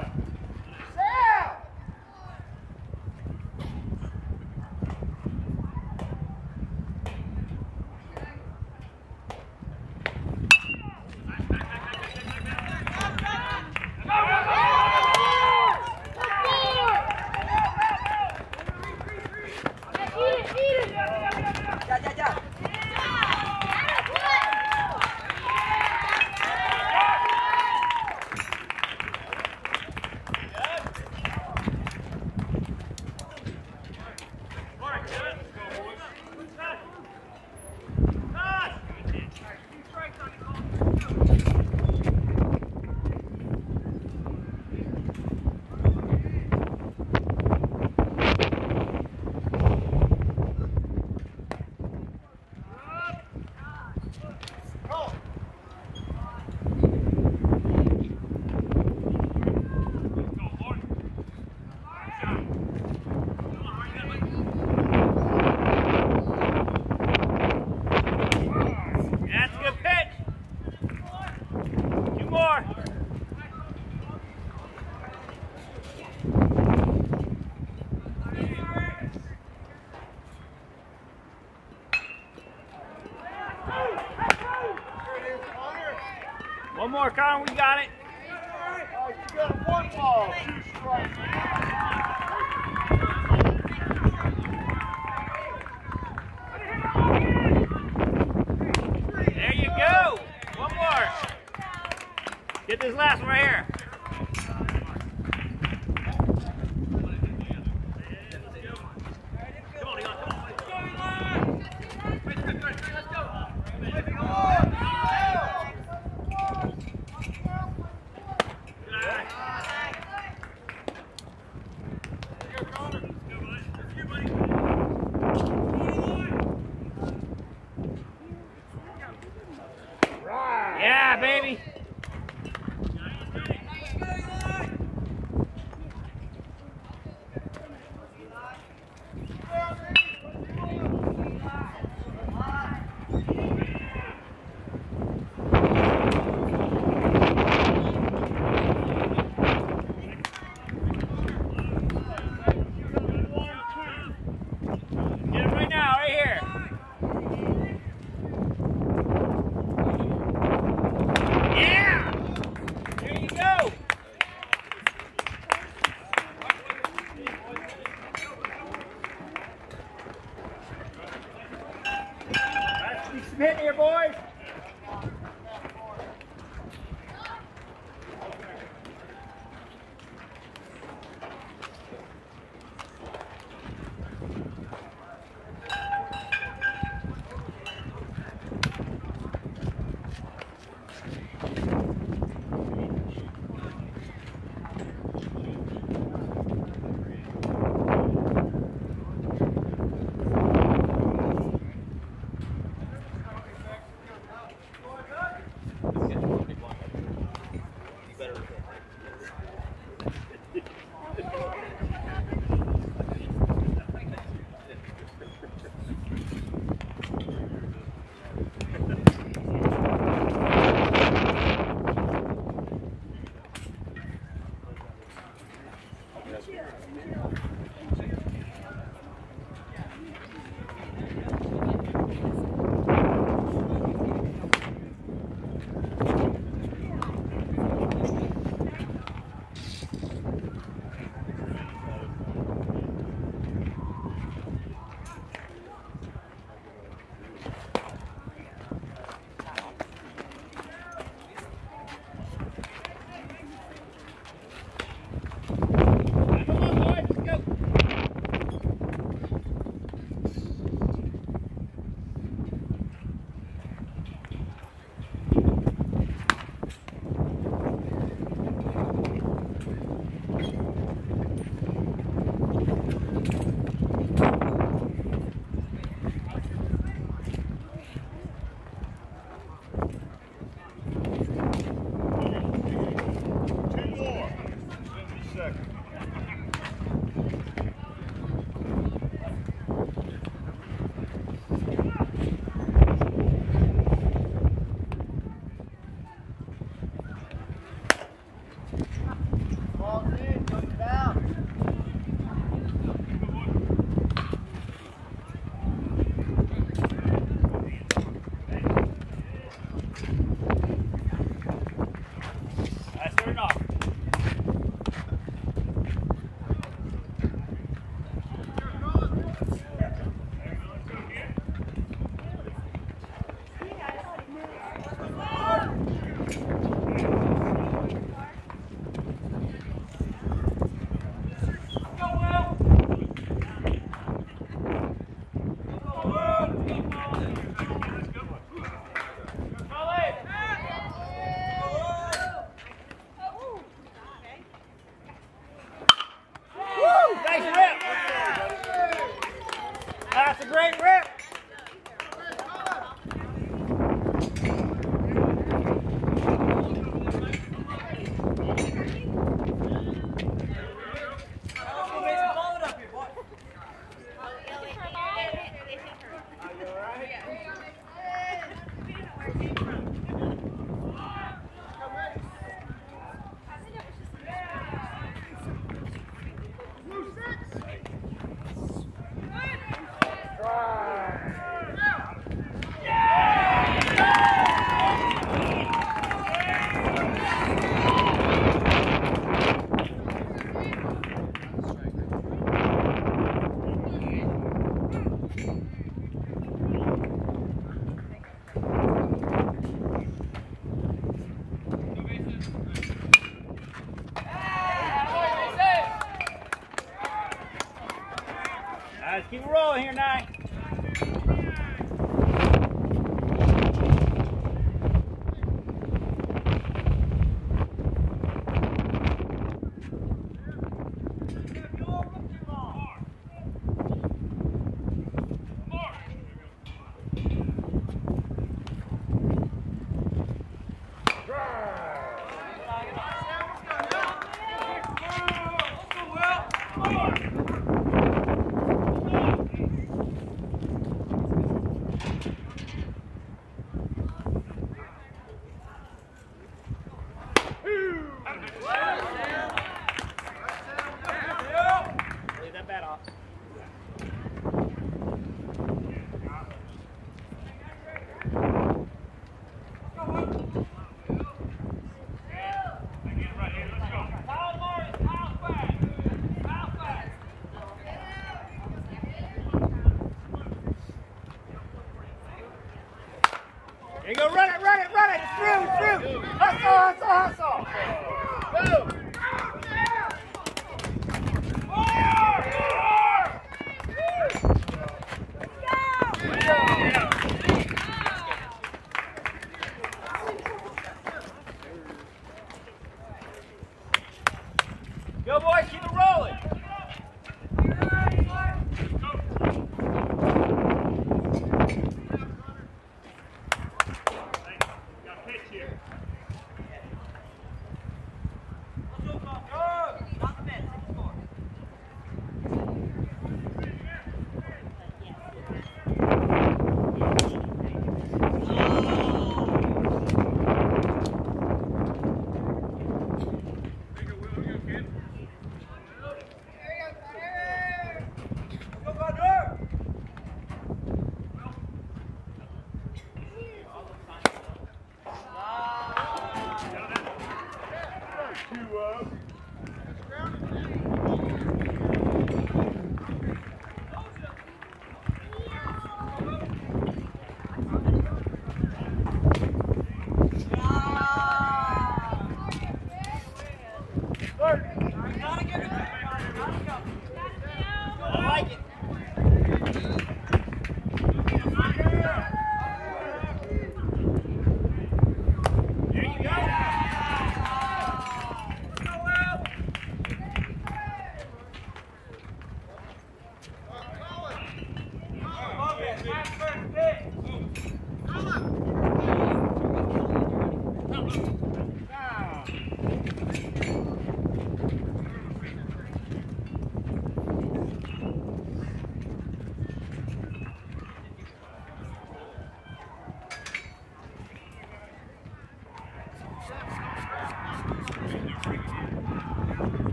time.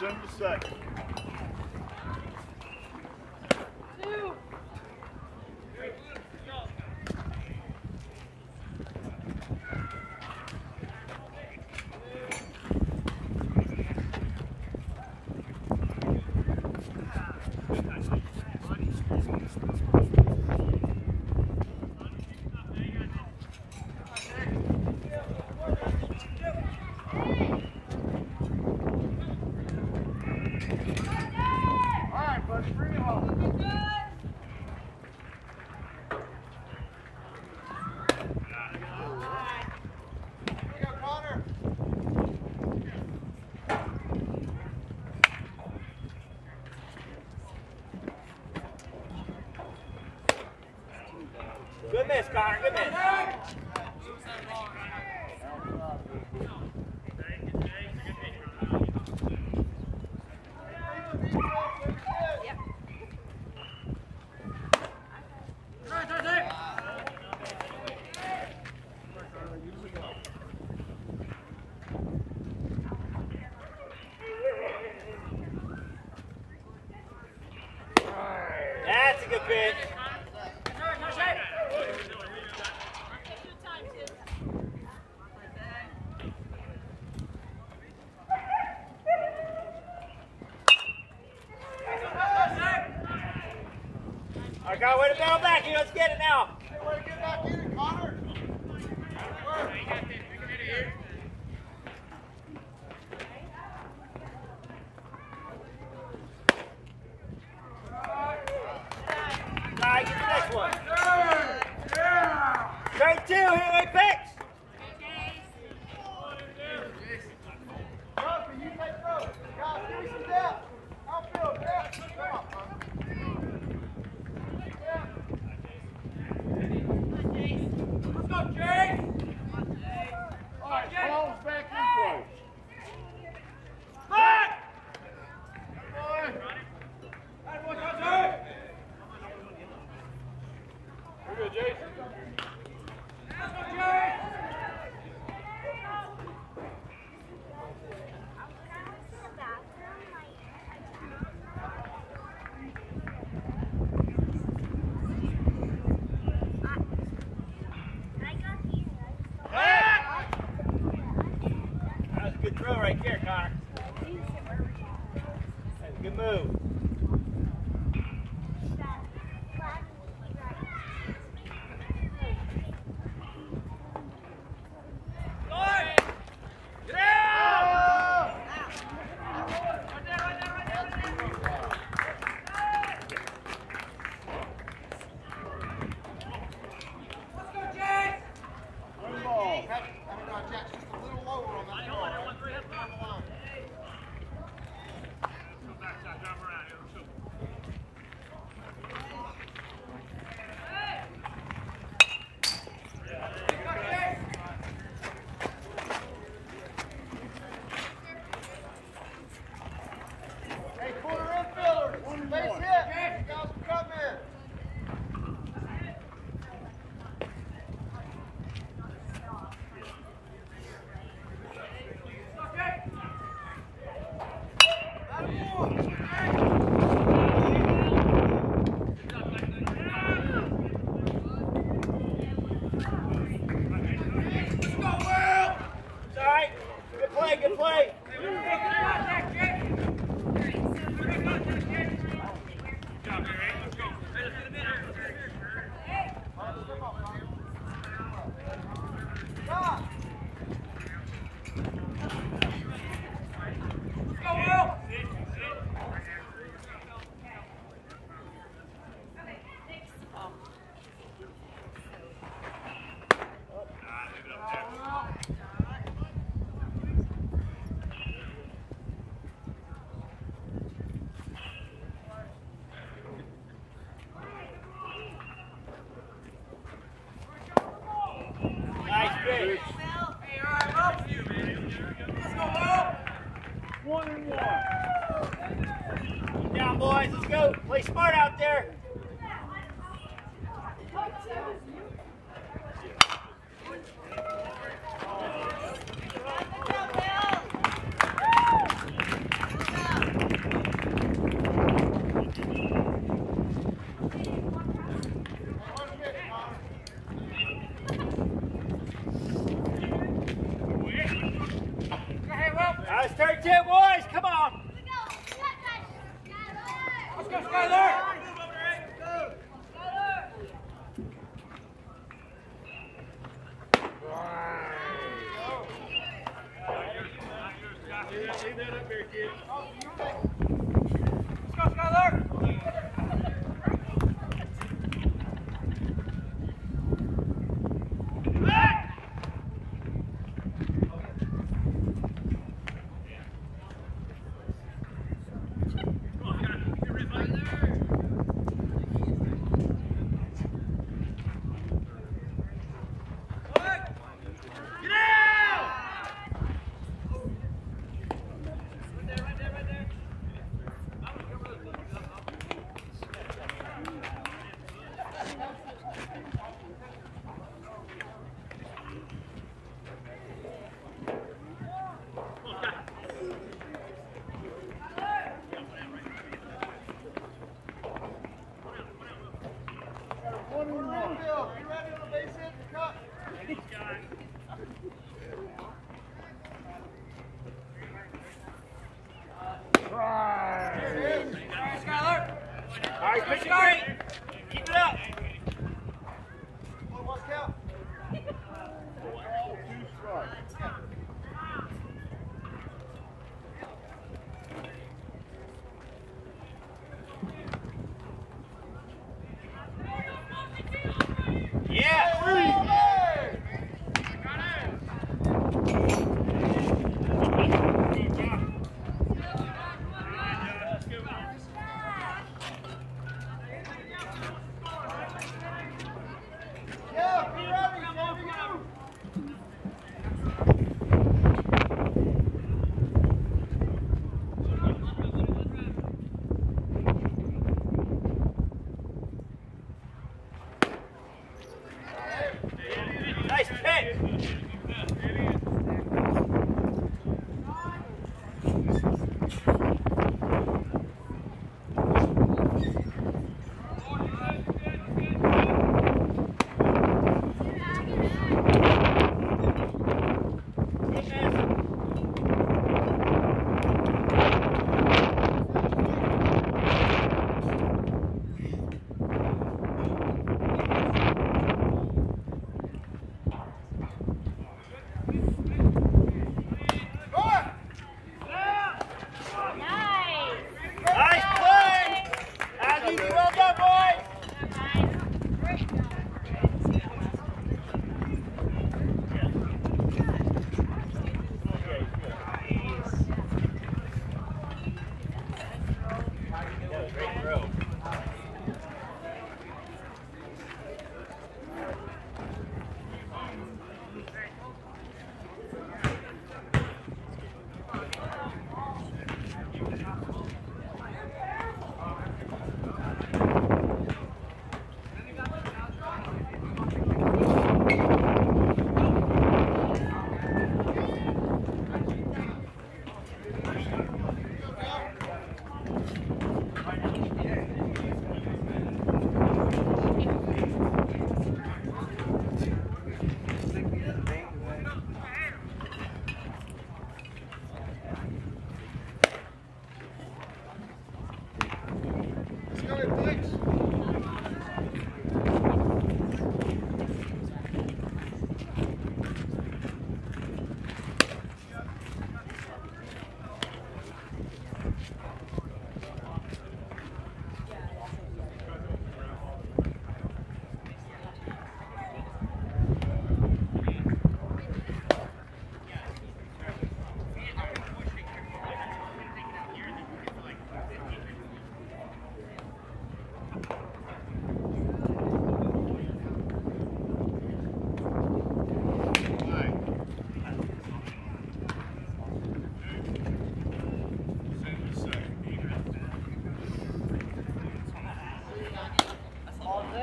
More, the second.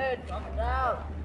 Good. Drop it.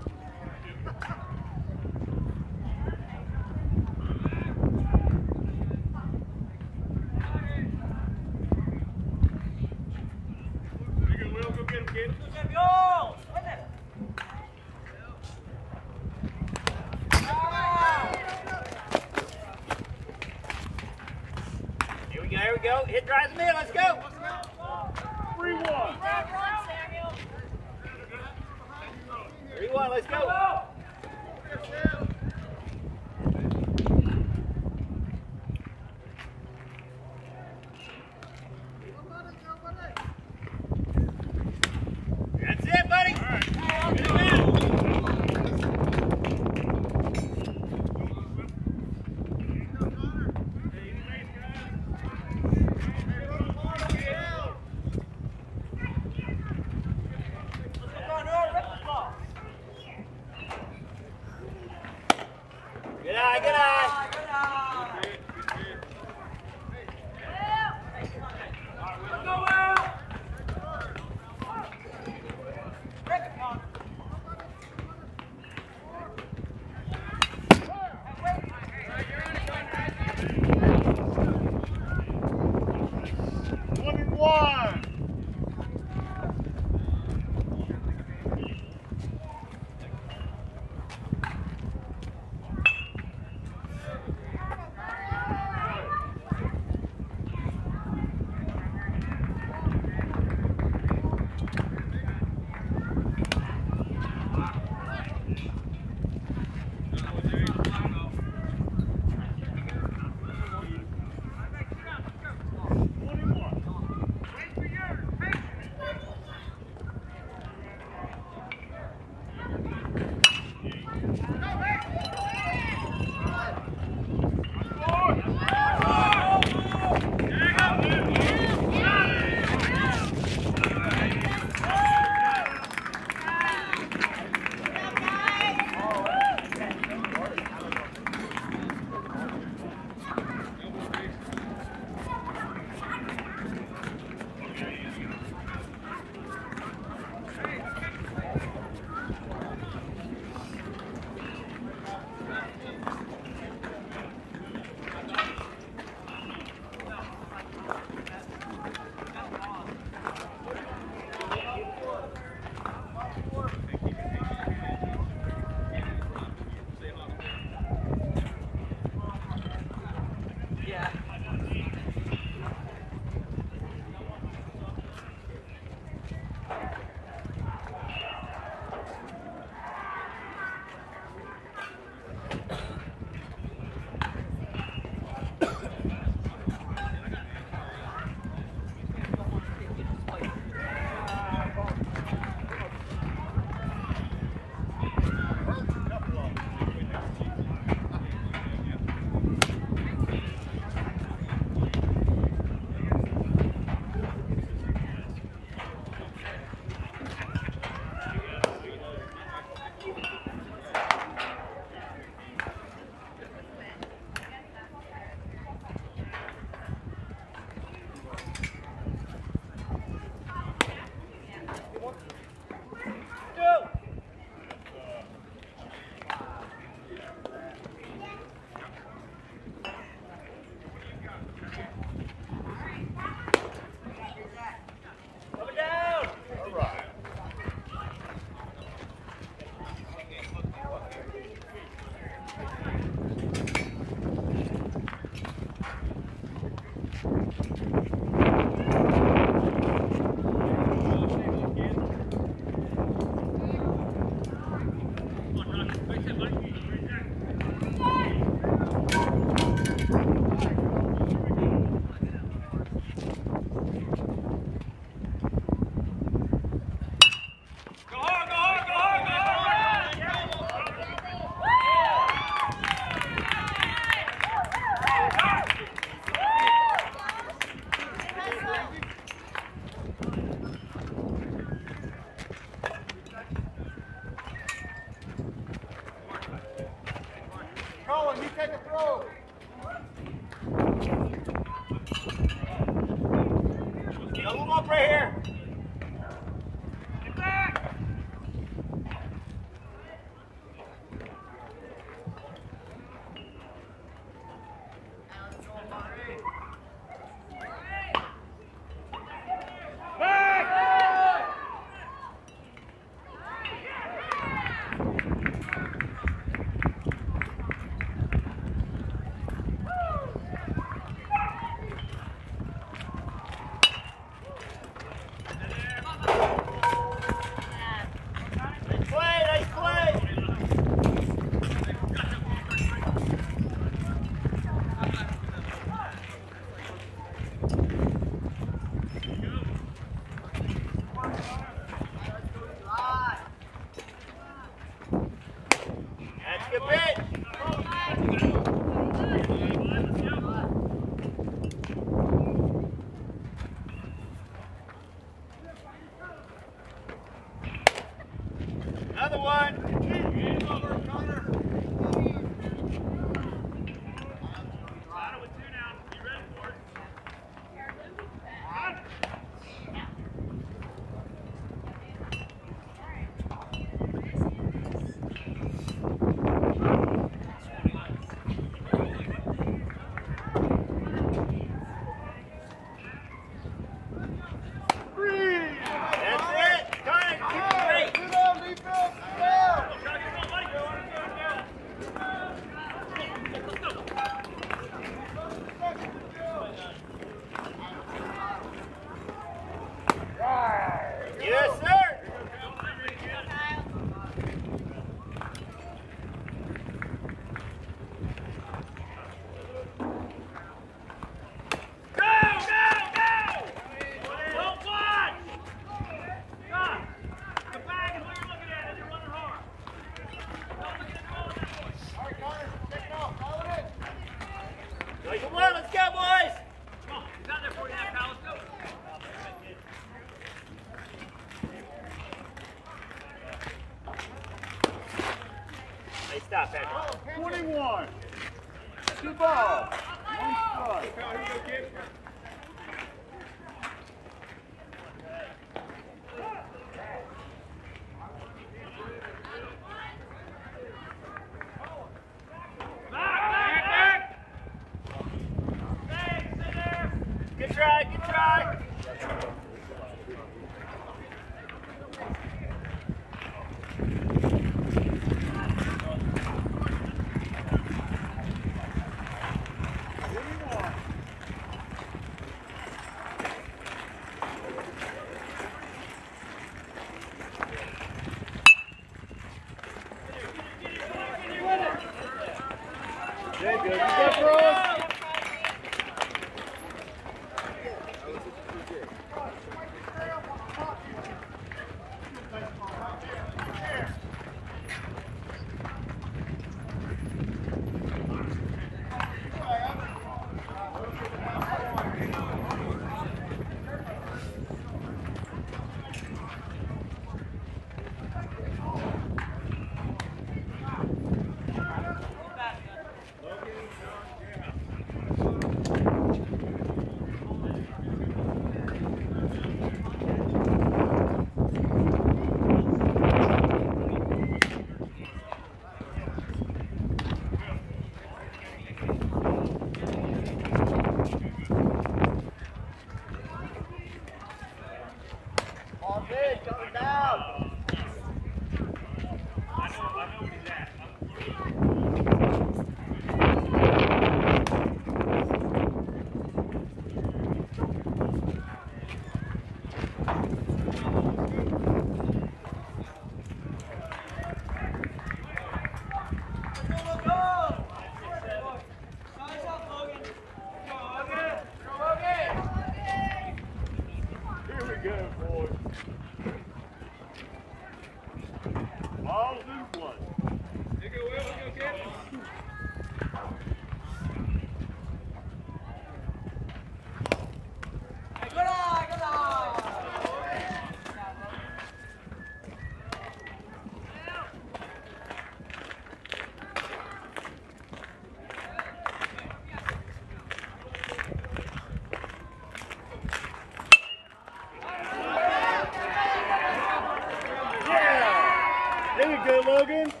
Logan.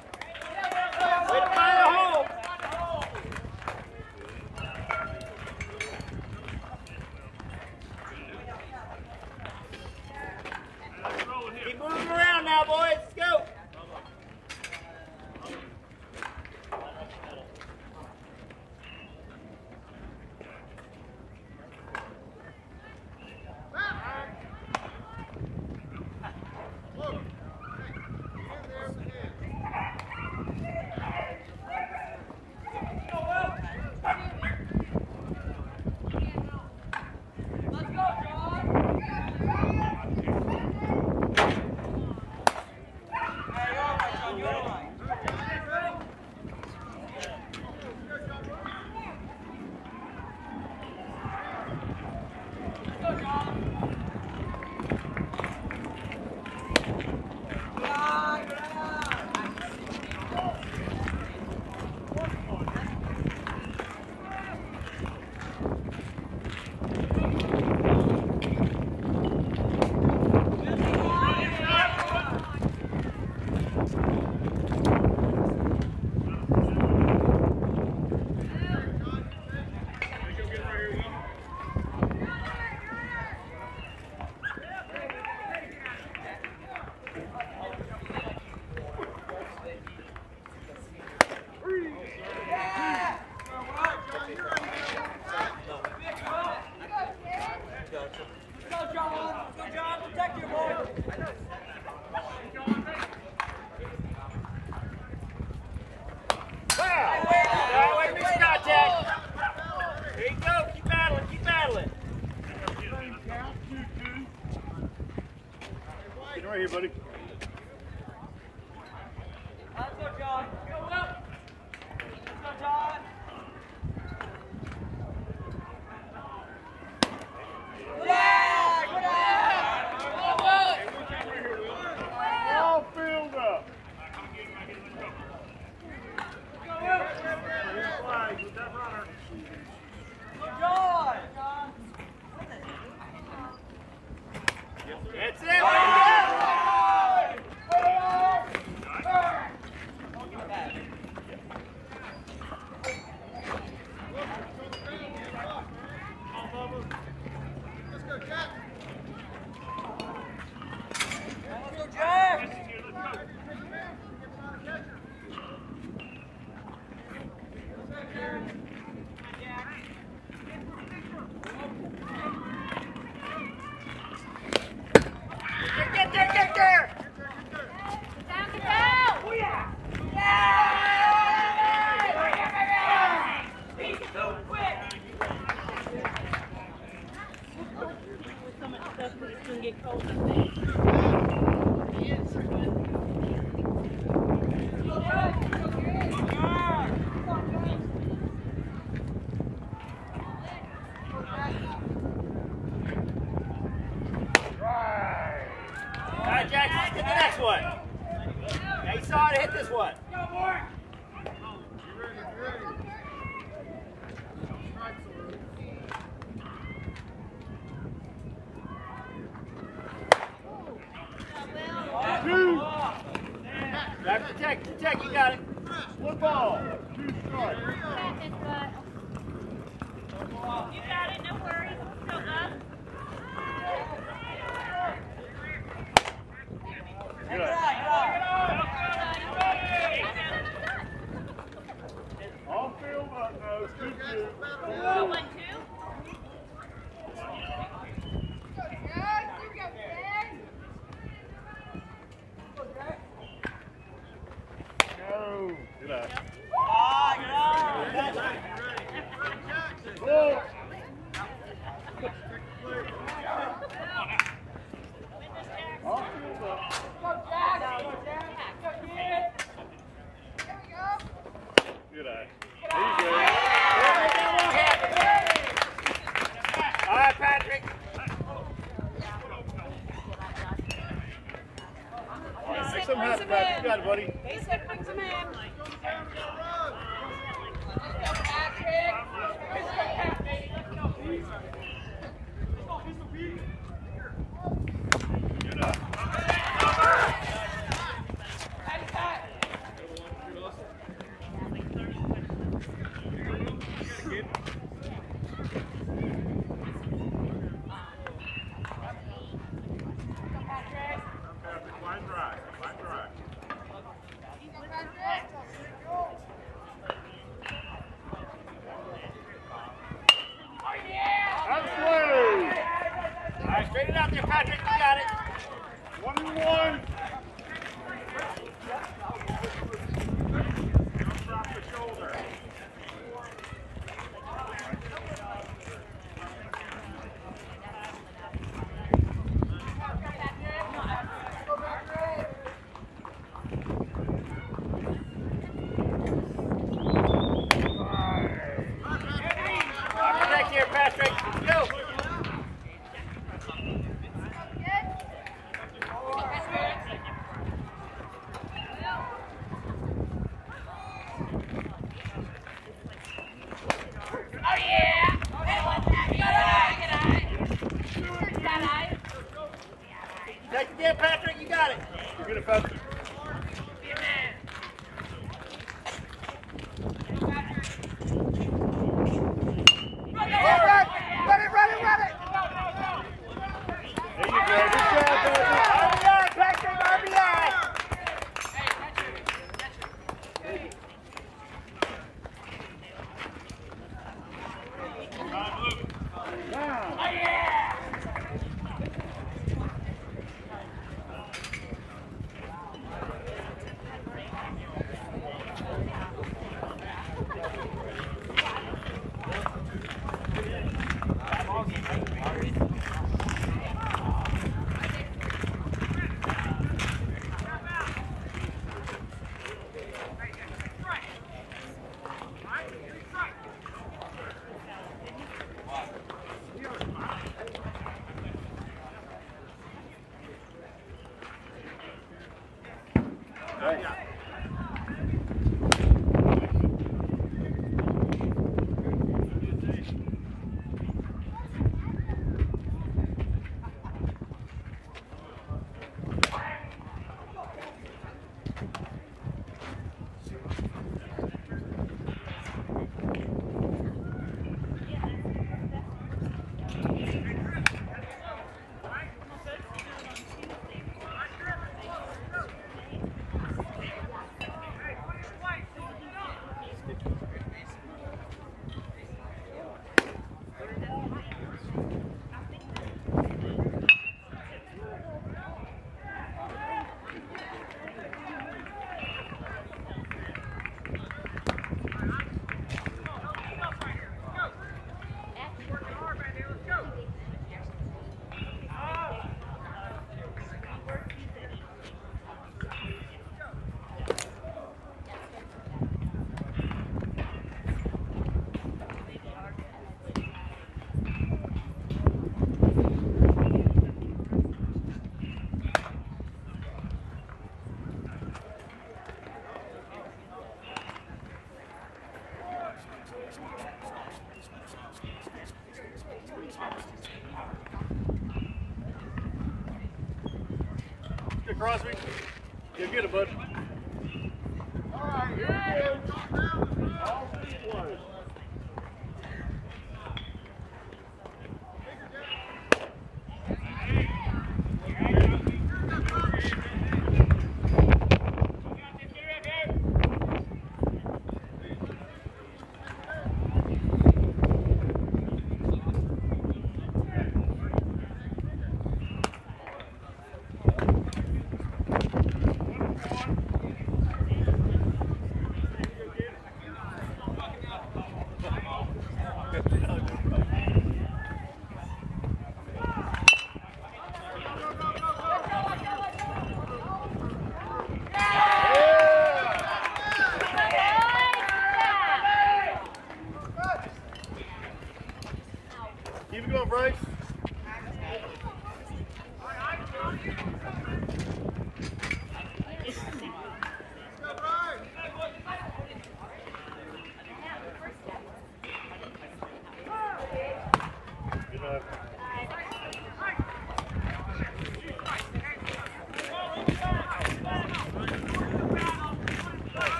Get it, bud.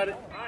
Got it.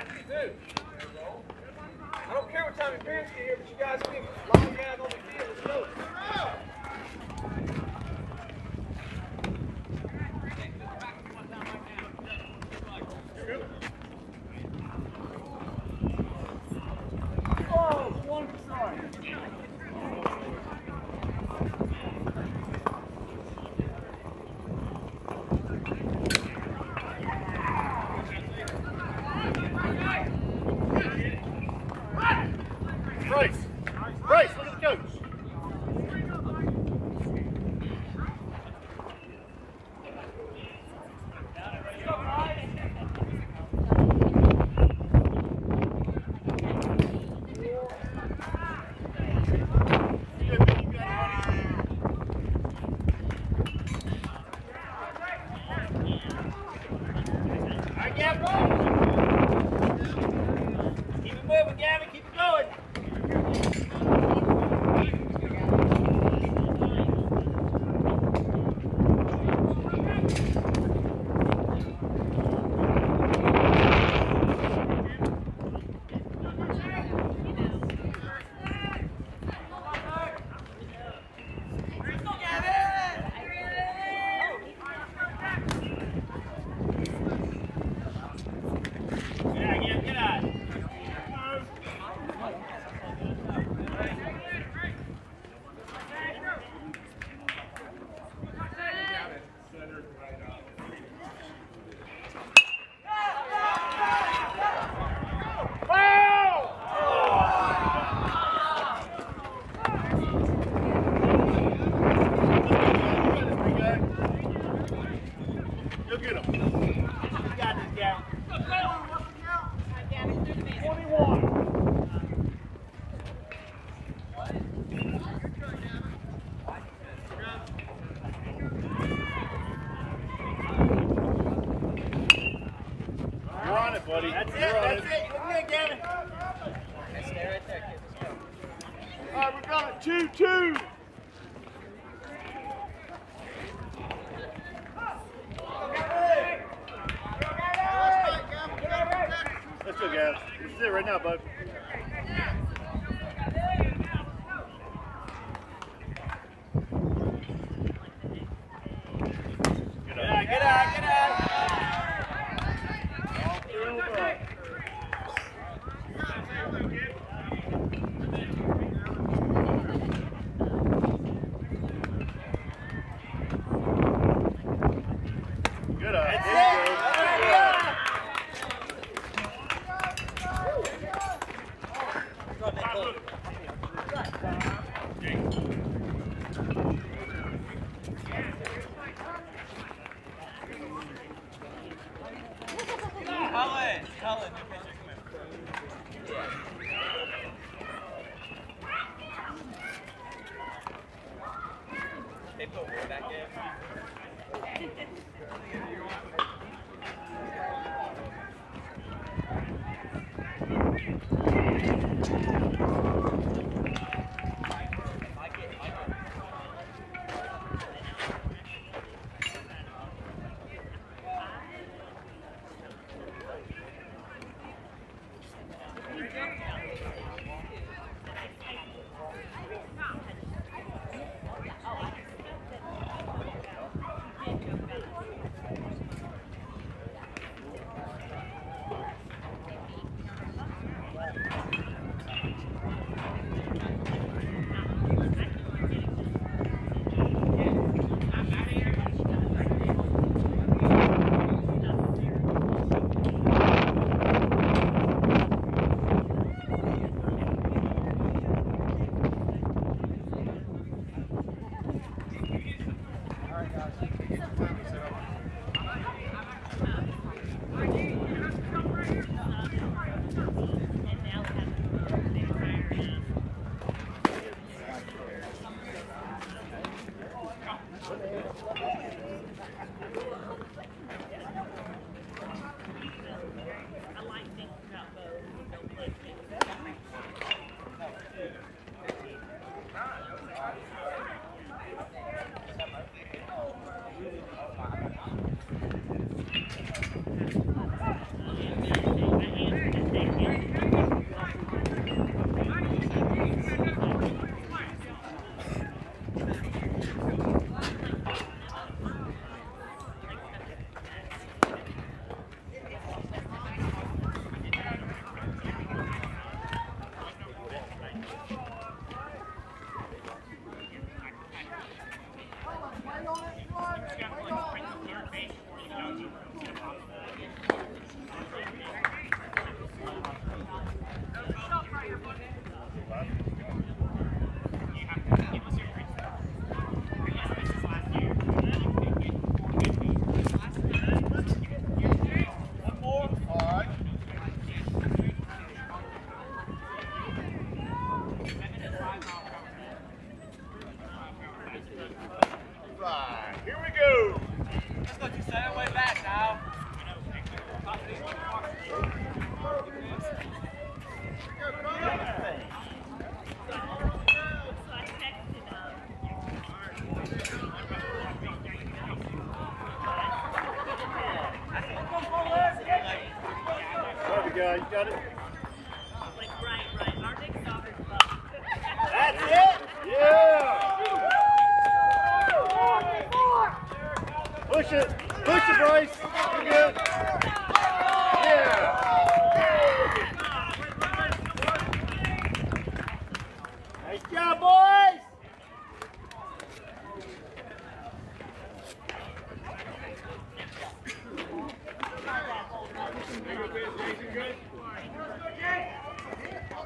Will back in.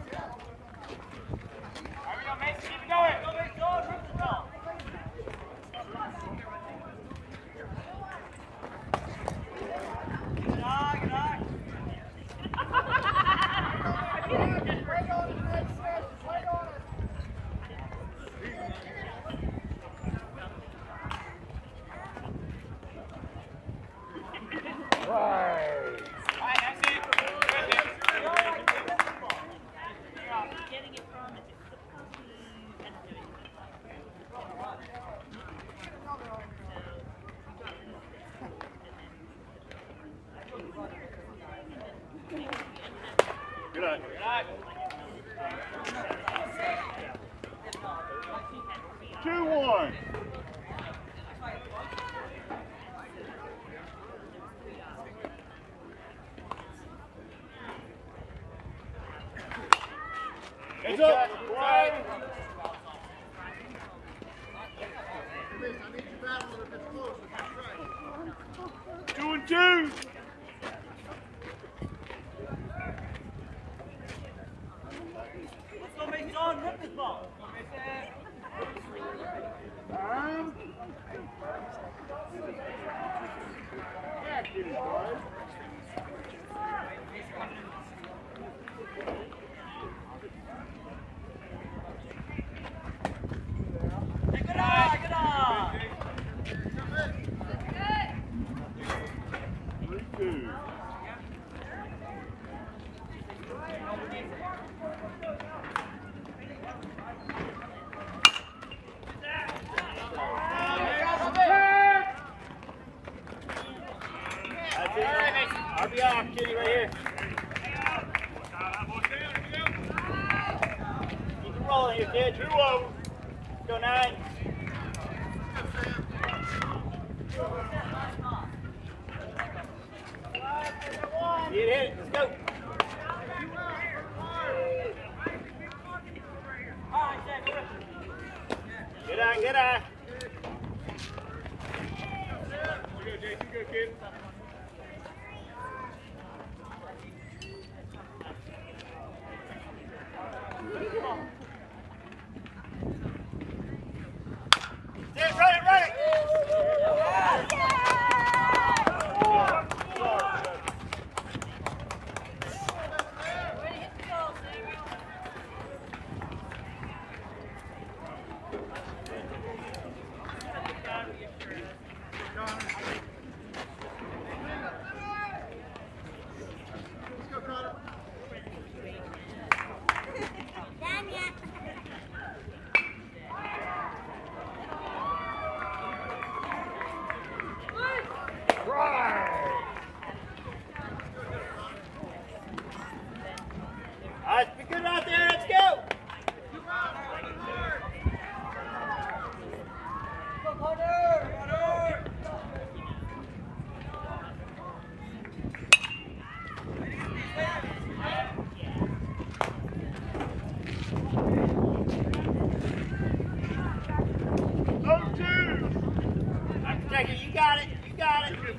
There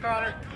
Connor.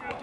Good